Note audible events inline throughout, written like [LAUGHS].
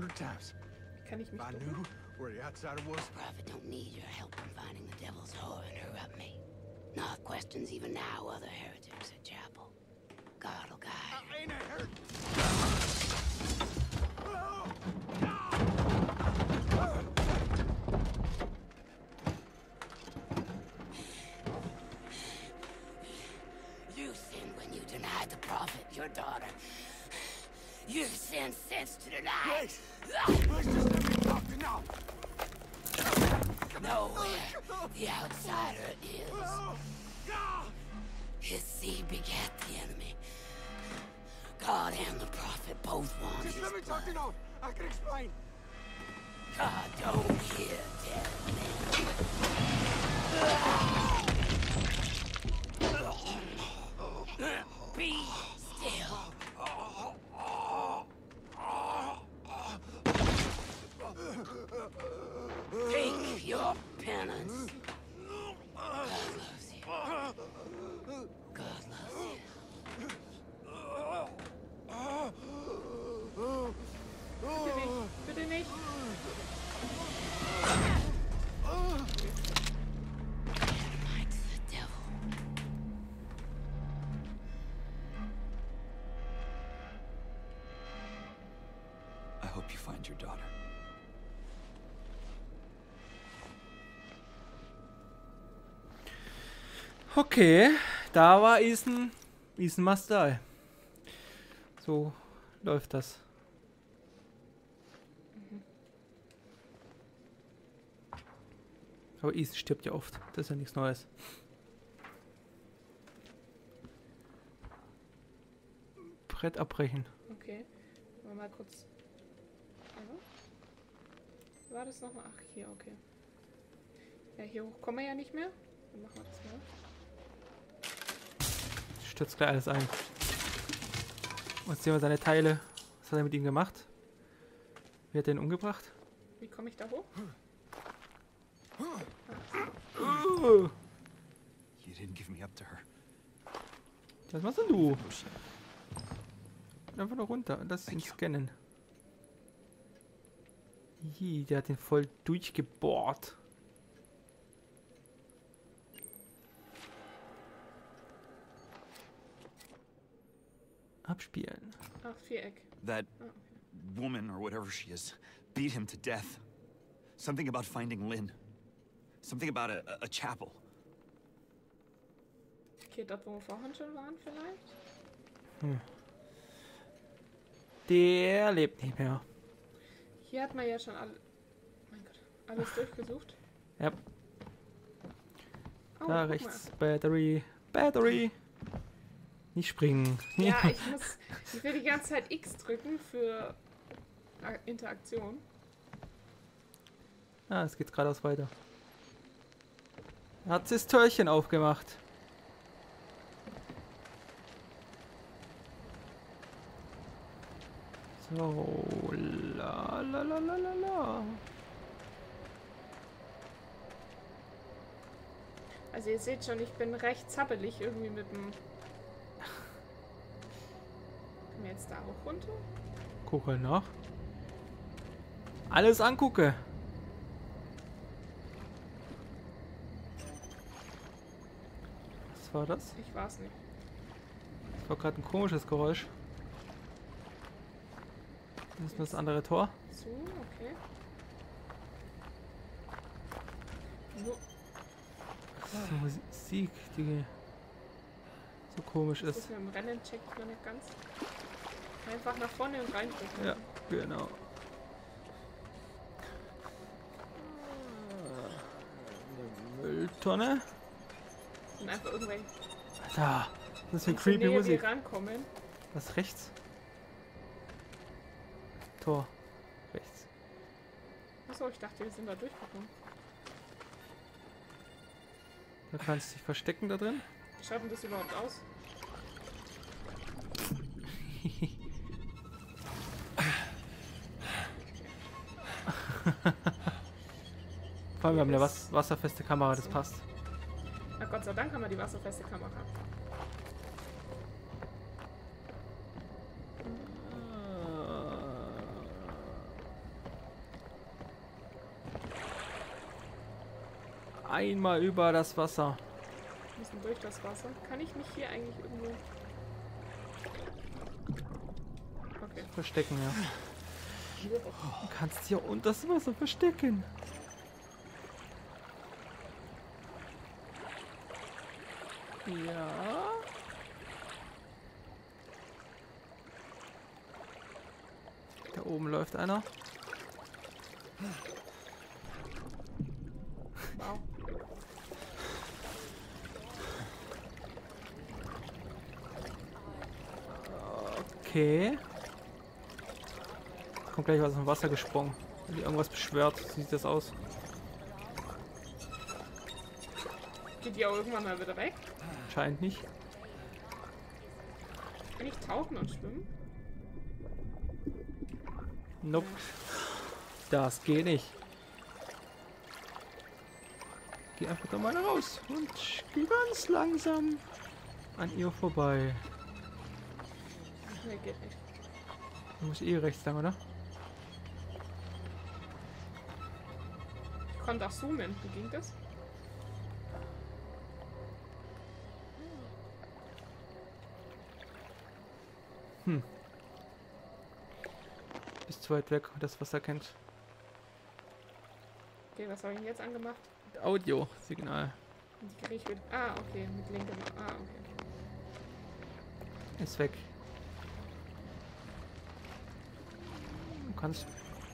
hundred times. Kann ich mich If I knew where the outsider was, The Prophet don't need your help in finding the devil's whore and her up me. North questions even now other heretics at chapel. God will guide. Uh, I ain't a hurt. You sinned when you denied the prophet, your daughter. You sinned since to deny. Please, please just let me talk to now. Nowhere the outsider is. His seed begat the enemy. God and the prophet both want Just his let me talk to blood. I can explain. God don't hear dead men. Be penance. Okay, da war Ethan, Ethan Mastai. So läuft das. Aber Ethan stirbt ja oft. Das ist ja nichts Neues. Brett abbrechen. Okay. Mal, kurz. War das nochmal? Ach, hier, okay. Ja, hier hoch kommen wir ja nicht mehr. Dann machen wir das mal. Stürzt gleich alles ein. Und jetzt sehen wir seine Teile. Was hat er mit ihm gemacht? Wie hat er ihn umgebracht? Wie komme ich da hoch? Uh, You didn't give me up to her. was machst denn du? Oh. Einfach nur runter und das ihn scannen. Ih, der hat ihn voll durchgebohrt. Abspielen. Ach, Viereck. That Ah, woman, or whatever she is, beat him to death. Something about finding Lynn. Something about a, a- chapel. Okay, dort, wo wir vorhin schon waren, vielleicht? Der lebt nicht mehr. Hier hat man ja schon all... mein Gott, alles durchgesucht. Ja, Oh, da rechts. Battery. Battery. Nicht springen. Ja, [LAUGHS] ich muss. Ich will die ganze Zeit X drücken für Interaktion. Ah, es geht geradeaus weiter. Er hat das Türchen aufgemacht. So, la la la la la la. Also ihr seht schon, ich bin recht zappelig irgendwie mit dem... Können wir jetzt da auch runter? Gucke nach. Alles angucke. Was war das? Ich weiß nicht. Das war gerade ein komisches Geräusch. Das ist das andere Tor. So, okay. So, Musik, die so komisch ist. ist mit dem Rennen checkt man nicht ganz. Einfach nach vorne und reindrücken. Ja, genau. Eine Mülltonne. Und einfach irgendwelche Da. Das ist eine creepy näher wir Musik. rankommen. Was rechts? Tor. Rechts. Achso, ich dachte, wir sind da durchgekommen. Da kannst du dich verstecken da drin. Denn das überhaupt aus? Allem, wir haben eine was wasserfeste Kamera, das passt. Na Gott sei Dank haben wir die wasserfeste Kamera. Einmal über das Wasser. Wir müssen durch das Wasser. Kann ich mich hier eigentlich irgendwo... Okay. Verstecken, ja. Du kannst hier unter das Wasser verstecken. Ja. Da oben läuft einer. Wow. Okay. Kommt gleich was aus dem Wasser gesprungen. Wenn die irgendwas beschwört, sieht das aus. Geht die auch irgendwann mal wieder weg? Scheint nicht. Kann ich tauchen und schwimmen? Nope. Das geht nicht. Geh einfach da mal raus und geh ganz langsam an ihr vorbei. Nee, geht nicht. Du musst eh rechts lang, oder? Ich konnte auch zoomen. Wie ging das? Ist zu weit weg, das was er kennt. Okay, was habe ich jetzt angemacht? Audio-Signal. Die kriege ich mit... Ah, okay. Mit linkem... Ah, okay. Ist weg. Du kannst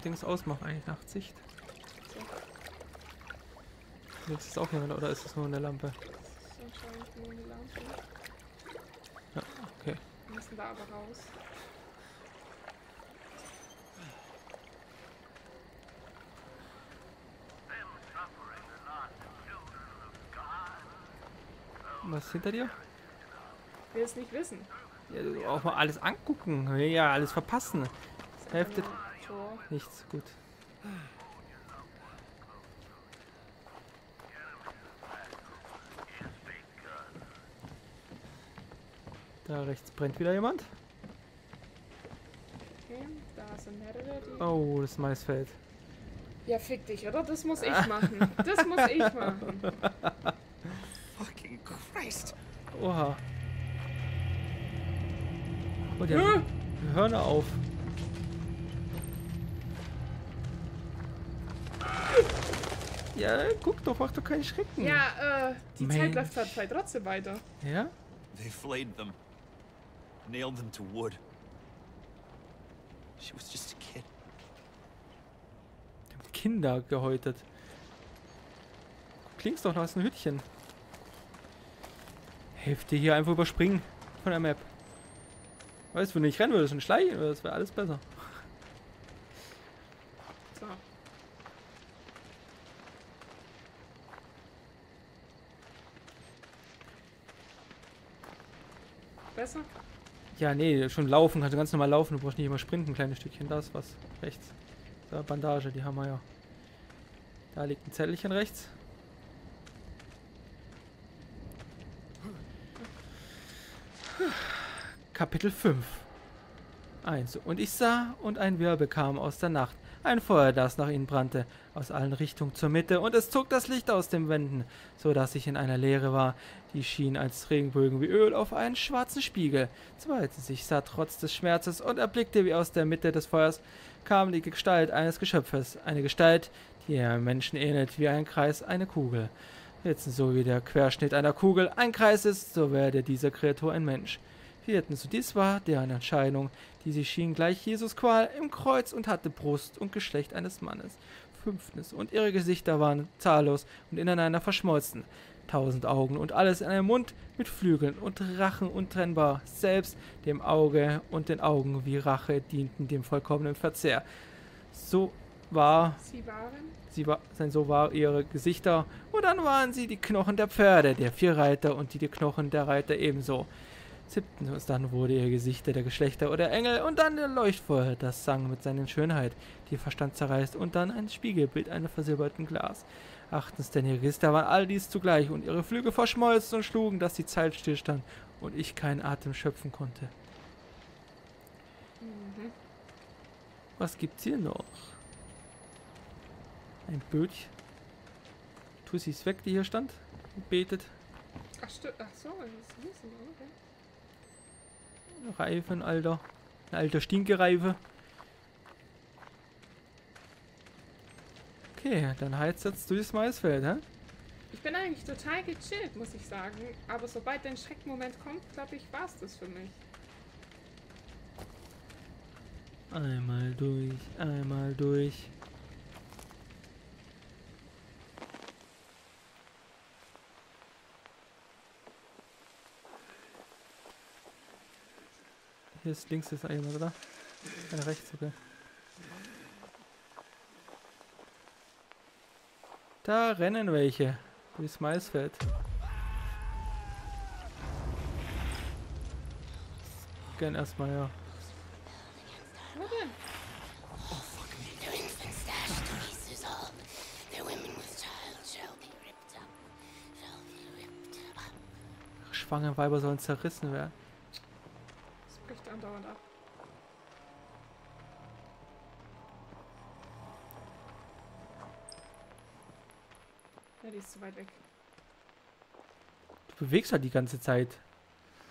Dings ausmachen, eigentlich Nachtsicht. Links ist auch jemand, oder ist es nur eine Lampe? Das ist anscheinend nur eine Lampe. Müssen da aber raus. Was hinter dir? Will es nicht wissen. Ja, du auch mal alles angucken. Ja, alles verpassen. Hälfte-. Nichts, gut. Da rechts brennt wieder jemand. Okay, da sind mehrere, die... Oh, das Maisfeld. Ja, fick dich, oder? Das muss ich [LAUGHS] machen. Das muss ich machen. [LAUGHS] Fucking Christ! Oha. Oh, die haben Hörner auf. Ja, guck doch, mach doch keinen Schrecken. Ja, äh, die Zeit Mensch. läuft halt trotzdem weiter. Ja? They flayed them. Nailed them to wood. She was just a kid. Kinder gehäutet. Klingst doch noch als ein Hütchen. Hälfte hier einfach überspringen von der Map. Weißt du, wenn nicht rennen würdest und schleichen würdest, wäre alles besser. So. Besser? Ja, nee, schon laufen, kannst du ganz normal laufen, du brauchst nicht immer sprinten, ein kleines Stückchen. Da ist was. Rechts. Da, Bandage, die haben wir ja. Da liegt ein Zettelchen rechts. Kapitel 5 1. Und ich sah, und ein Wirbel kam aus der Nacht, ein Feuer, das nach ihnen brannte, aus allen Richtungen zur Mitte, und es zog das Licht aus den Wänden, so dass ich in einer Leere war, die schien als Regenbögen wie Öl auf einen schwarzen Spiegel. Zweitens, ich sah trotz des Schmerzes und erblickte, wie aus der Mitte des Feuers kam die Gestalt eines Geschöpfes, eine Gestalt, die einem Menschen ähnelt, wie ein Kreis eine Kugel. Drittens, so wie der Querschnitt einer Kugel ein Kreis ist, so werde diese Kreatur ein Mensch. Viertens, und dies war deren Entscheidung, die sie schien gleich Jesus Qual im Kreuz und hatte Brust und Geschlecht eines Mannes. Fünftens, und ihre Gesichter waren zahllos und ineinander verschmolzen. Tausend Augen und alles in einem Mund mit Flügeln und Rachen untrennbar. Selbst dem Auge und den Augen wie Rache dienten dem vollkommenen Verzehr. So war Sie waren? Sie war, sein so war ihre Gesichter, und dann waren sie die Knochen der Pferde, der vier Reiter und die, die Knochen der Reiter ebenso. Siebtens, dann wurde ihr Gesichter der Geschlechter oder Engel, und dann der Leuchtfeuer, das sang mit seiner Schönheit, die Verstand zerreißt, und dann ein Spiegelbild eines versilberten Glas. achtens, denn ihr Register waren all dies zugleich und ihre Flügel verschmolzen und schlugen, dass die Zeit stillstand und ich keinen Atem schöpfen konnte. Mhm. Was gibt's hier noch? Ein Bötchen. Tussi ist weg, die hier stand. und Betet. Ach, Ach so, das ist Wiesen, okay. Reife, ein alter. Ein alter Stinkereife. Okay, dann heizt jetzt durchs Maisfeld, hä? Ich bin eigentlich total gechillt, muss ich sagen. Aber sobald der Schreckmoment kommt, glaube ich, war's das für mich. Einmal durch, einmal durch. Hier ist links ist einer, oder? Einer rechts, okay. Da rennen welche. Durchs Maisfeld. Gern erstmal, ja. Schwangere Weiber sollen zerrissen werden. Bewegst halt die ganze Zeit.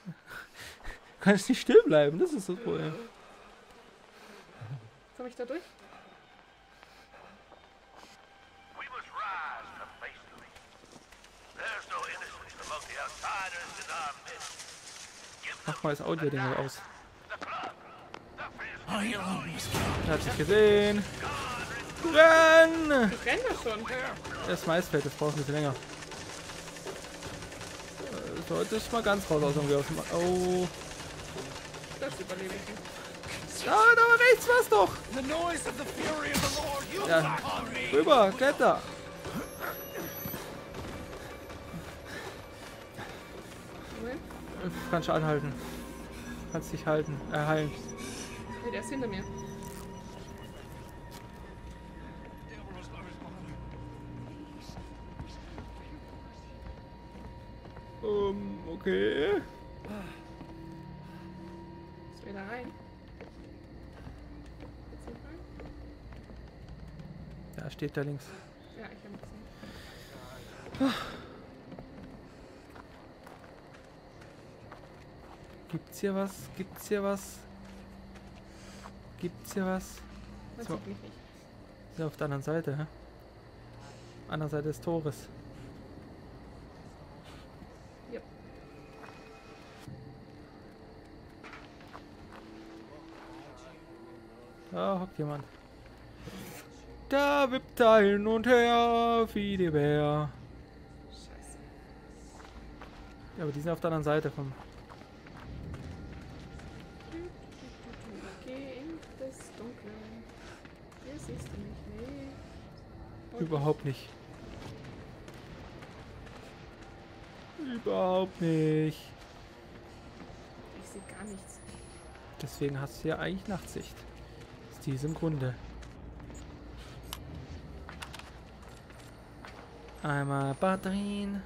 Du kannst nicht still bleiben, das ist das Problem. Komm ich da durch? Mach mal das Audio-Ding mal aus. fist. Er hat sich gesehen. Renn! Ich renne schon. Das Maisfeld, das braucht ein bisschen länger. Äh, Sollte ich mal ganz raus aus dem dem Oh. Das überlebe ich. Da, da rechts war's doch! Ja. Rüber, Kletter! Kannst du anhalten. Kannst dich halten, äh, heilen. Nee, der ist hinter mir. Okay. Ist wieder rein. Ja, steht da links. Ja, ich habe gesehen. Gibt's hier was? Gibt's hier was? Gibt's hier was? So. Ist ja auf der anderen Seite, hä? Andere Seite des Tores. Da hockt jemand. Da wippt er hin und her wie die Bär. Scheiße. Ja, aber die sind auf der anderen Seite vom. Geh in das Dunkle. Hier siehst du mich nicht. Und Überhaupt nicht. Überhaupt nicht. Ich sehe gar nichts. Deswegen hast du ja eigentlich Nachtsicht. Diesem Grunde. Einmal Batterien.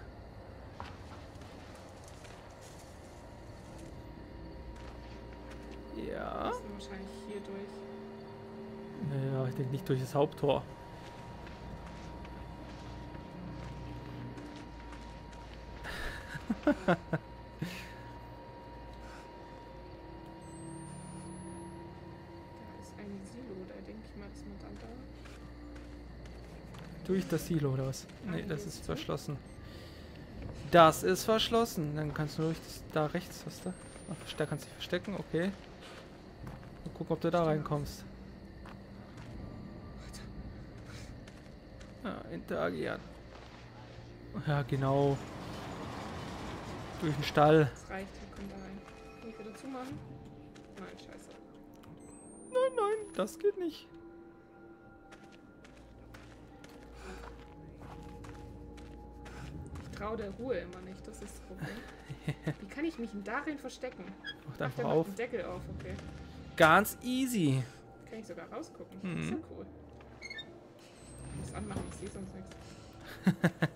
Ja. Wir wahrscheinlich hier durch. Ja, ich denke nicht durch das Haupttor. [LAUGHS] das Silo oder was? Ah, Nee, hier das ist verschlossen. Das ist verschlossen. Dann kannst du durch das, da rechts, was da? Ach, da kannst du dich verstecken, okay. Mal gucken, ob du da reinkommst. Ja, interagieren. Ja, genau. Durch den Stall. Das reicht, wir können da rein. Kann ich wieder zumachen? Nein, scheiße. Nein, nein, das geht nicht. Ich traue der Ruhe immer nicht, das ist das Problem. [LAUGHS] Wie kann ich mich denn darin verstecken? Macht Ach, einfach macht auf. den Deckel auf, okay. Ganz easy. Kann ich sogar rausgucken. Mhm. Das ist ja cool. Ich muss anmachen, ich sehe sonst nichts. [LAUGHS]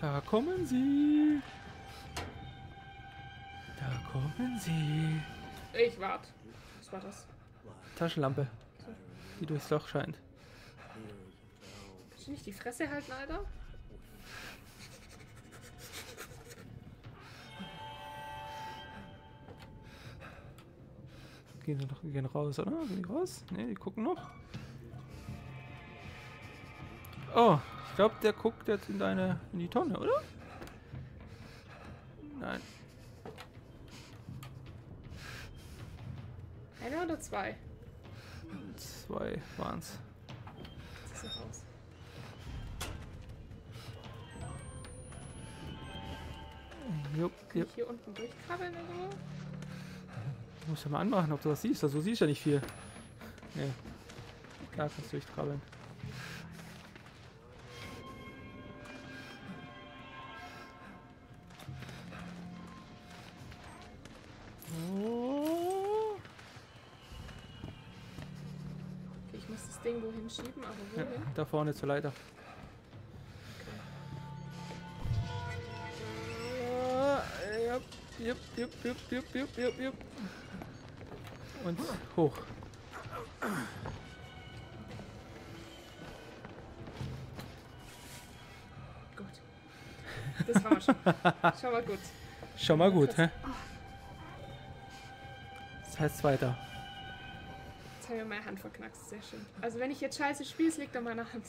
Da kommen sie. Da kommen sie. Ich warte. Was war das? Taschenlampe, die durchs Loch scheint. Kannst du nicht die Fresse halten, Alter? Gehen sie noch gehen raus, oder? Gehen die raus? Ne, die gucken noch. Oh, ich glaube, der guckt jetzt in deine in die Tonne, oder? Zwei? Zwei waren's. Ist er raus. Jupp, Kann jupp. ich hier unten durchkrabbeln oder so? Du musst ja mal anmachen, ob du was siehst. Also, du siehst ja nicht viel. Nee. Klar kannst du durchkrabbeln. Da vorne zur Leiter. Jupp, jupp, jupp, jupp, jupp, jupp, jupp. Und hoch. Gut. Das wir schon. Schon mal gut. Schon mal gut, hä? Das heißt weiter. Jetzt haben wir meine Hand verknackst. Sehr schön. Also wenn ich jetzt scheiße spiele, es liegt an meiner Hand.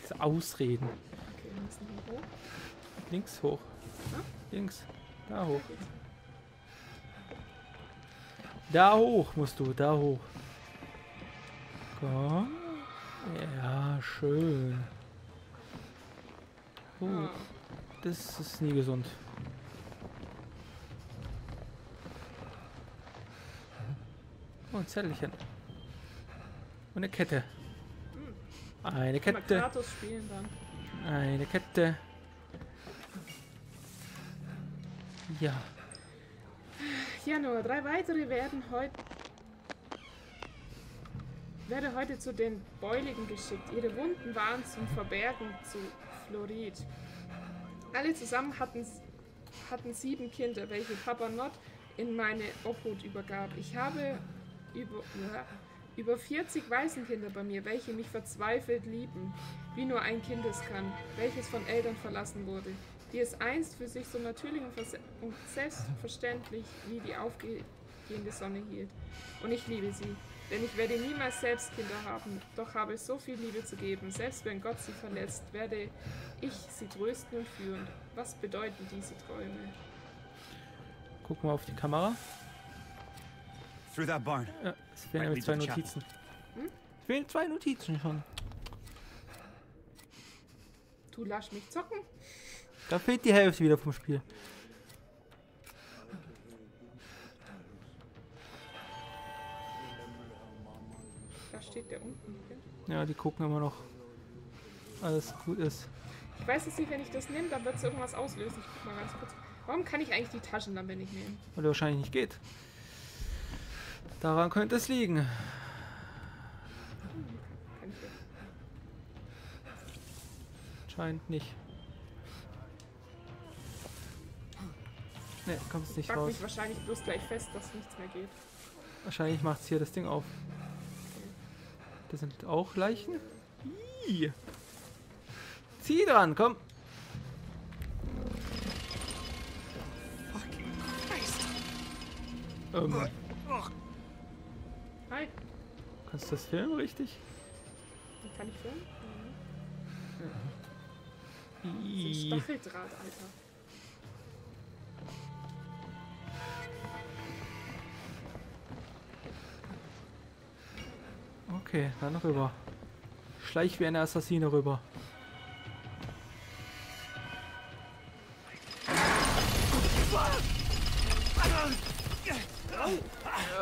Das Ausreden. Okay, wir müssen hier hoch. Links hoch. Links. Da hoch. Da hoch musst du, da hoch. Komm. Ja, schön. Oh, Ah, das ist nie gesund. Oh, ein Zettelchen. Und eine Kette. Eine Kette. Eine Kette. Ja. Ja, nur drei weitere werden heute werde heute zu den Beuligen geschickt. Ihre Wunden waren zum Verbergen zu Florid. Alle zusammen hatten, hatten sieben Kinder, welche Papa Nott in meine Obhut übergab. Ich habe über, ja, über 40 Waisenkinder bei mir, welche mich verzweifelt lieben, wie nur ein Kind es kann, welches von Eltern verlassen wurde, die es einst für sich so natürlich und selbstverständlich wie die aufgehende Sonne hielt. Und ich liebe sie, denn ich werde niemals selbst Kinder haben, doch habe ich so viel Liebe zu geben. Selbst wenn Gott sie verletzt, werde ich sie trösten und führen. Was bedeuten diese Träume? Gucken wir auf die Kamera. Through that barn. Ja, es fehlen Right, nämlich zwei. Notizen. Es fehlen zwei Notizen schon. Du lass mich zocken? Da fehlt die Hälfte wieder vom Spiel. Da steht der unten. Ja, die gucken immer noch. Alles gut ist. Ich weiß jetzt nicht, wenn ich das nehme, dann wird es irgendwas auslösen. Ich guck mal ganz kurz. Warum kann ich eigentlich die Taschenlampe nicht nehmen? Weil wahrscheinlich nicht geht. Daran könnte es liegen. Ich. Scheint nicht. Ne, Ich nicht pack raus. mich wahrscheinlich bloß gleich fest, dass nichts mehr geht. Wahrscheinlich macht es hier das Ding auf. Das sind auch Leichen. Ih. Zieh dran, komm. Ähm, Hi, kannst du das filmen richtig? kann ich filmen? So ein Ih. Stacheldraht, Alter. Okay, dann rüber. Schleich wie eine Assassine rüber.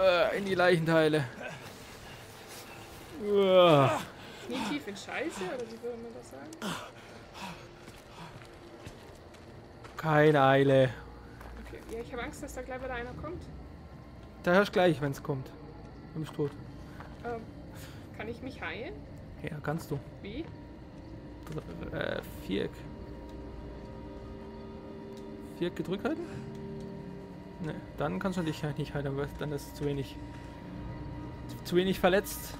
Äh, In die Leichenteile. Uah. Knietief in Scheiße, oder wie würde man das sagen? Keine Eile. Okay, Ja, ich habe Angst, dass da gleich wieder einer kommt. Da hörst du gleich, wenn es kommt. Du bist tot. Ähm, kann ich mich heilen? Ja, kannst du. Wie? Dr- Äh, Viereck. Viereck gedrückt halten? Ne, dann kannst du dich halt nicht heilen, weil dann ist zu wenig. Zu wenig verletzt.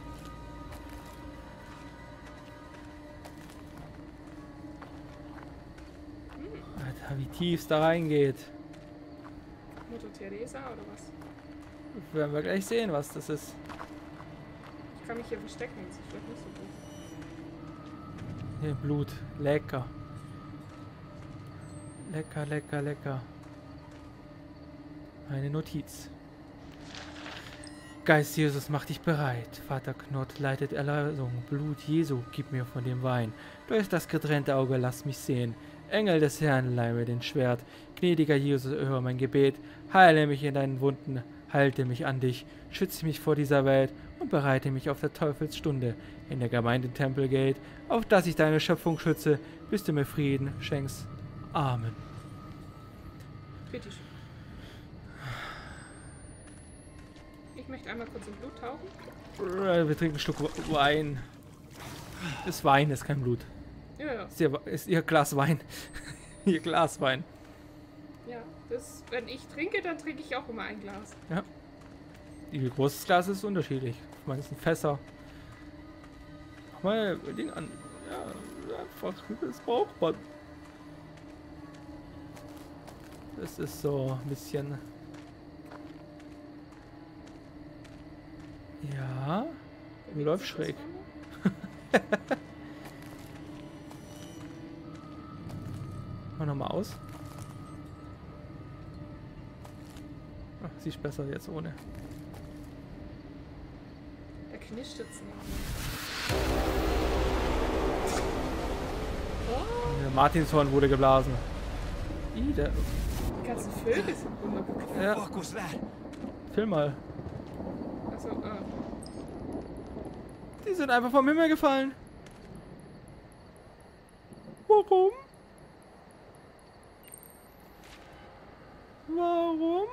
Alter, wie tief es da reingeht. Mutter Teresa oder was? Werden wir gleich sehen, was das ist. Ich kann mich hier verstecken, das ist vielleicht nicht so gut. Hier, Blut. Lecker. Lecker, lecker, lecker. Eine Notiz. Geist Jesus, mach dich bereit. Vater Knott leitet Erlösung. Blut Jesu, gib mir von dem Wein. Durch das getrennte Auge lass mich sehen. Engel des Herrn, leih mir den Schwert. Gnädiger Jesus, höre mein Gebet. Heile mich in deinen Wunden. Halte mich an dich. Schütze mich vor dieser Welt und bereite mich auf der Teufelsstunde in der Gemeinde Tempelgate, auf dass ich deine Schöpfung schütze, bis du mir Frieden schenkst. Amen. Bitteschön. Ich möchte einmal kurz im Blut tauchen. Wir trinken einen Schluck Wein. Ist Wein, ist kein Blut. Ja, ja. Ist ihr, ist ihr Glas Wein. [LAUGHS] ihr Glas Wein. Ja, das, wenn ich trinke, dann trinke ich auch immer ein Glas. Wie groß das Glas ist, ist unterschiedlich. Ich meine, das sind Fässer. Mach mal ein Ding an. Ja, einfach, das braucht man. Das ist so ein bisschen. Ja. Du Bewegt läufst schräg. [LAUGHS] vorne? Mach nochmal aus. Ach, siehst besser jetzt ohne. Da knischt jetzt noch. Der Martinshorn wurde geblasen. Ih, der. Die ganzen Vögel sind runtergeknallt. Ja, film mal. Also, äh, Die sind einfach vom Himmel gefallen. Warum? Warum?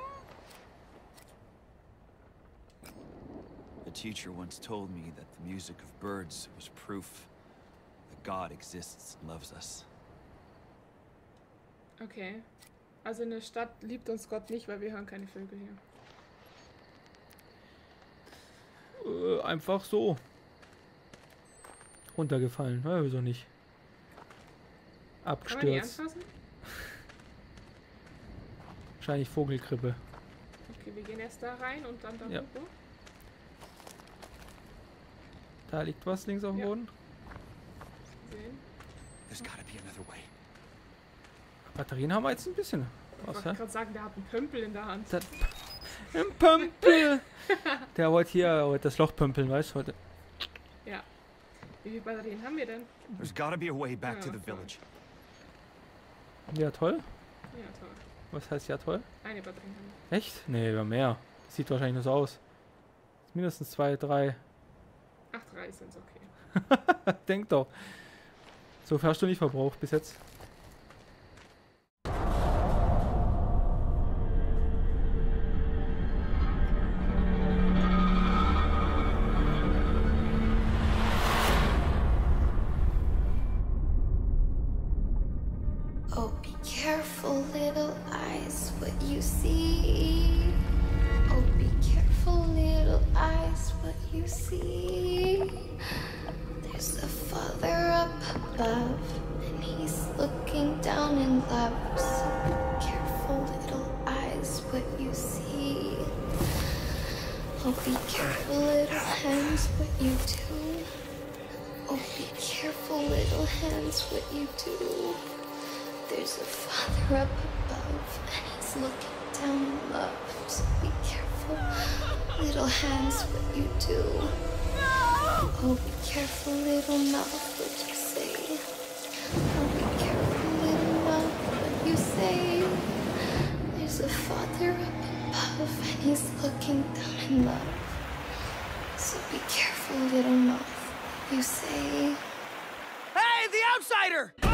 A teacher once told me that the music of birds was proof that God exists and loves us. okay. Also in der Stadt liebt uns Gott nicht, weil wir hören keine Vögel hier. Äh, einfach so. Runtergefallen. Na, wieso nicht? Kann man die Abgestürzt. Wahrscheinlich Vogelgrippe. Okay, wir gehen erst da rein und dann da Ja. hoch. Da liegt was links auf dem Ja. Boden. Sehen. There's gotta be another way. Batterien haben wir jetzt ein bisschen. Ich wollte gerade sagen, der hat einen Pömpel in der Hand. Das Ein Pömpel! [LAUGHS] Der wollte hier wollte das Loch pömpeln, weißt du? Heute. Ja. Wie viele Batterien haben wir denn? There's gotta be a way back to Ja, the voll. village. Ja, toll. Ja, toll. Was heißt ja toll? Eine Batterie. Echt? Nee, wir haben mehr. Sieht wahrscheinlich nur so aus. Mindestens zwei, drei. Ach, drei sind okay. [LAUGHS] Denk doch. So viel hast du nicht verbraucht bis jetzt. You see. There's a father up above, and he's looking down in love. So be careful, little eyes, what you see. Oh, be careful, little hands, what you do. Oh, be careful, little hands, what you do. There's a father up above, and he's looking down in love. So be careful, little hands, what you do. Oh, be careful, little mouth, what you say. Oh, be careful, little mouth, what you say. There's a father up above, and he's looking down in love. So be careful, little mouth, what you say. Hey, the outsider!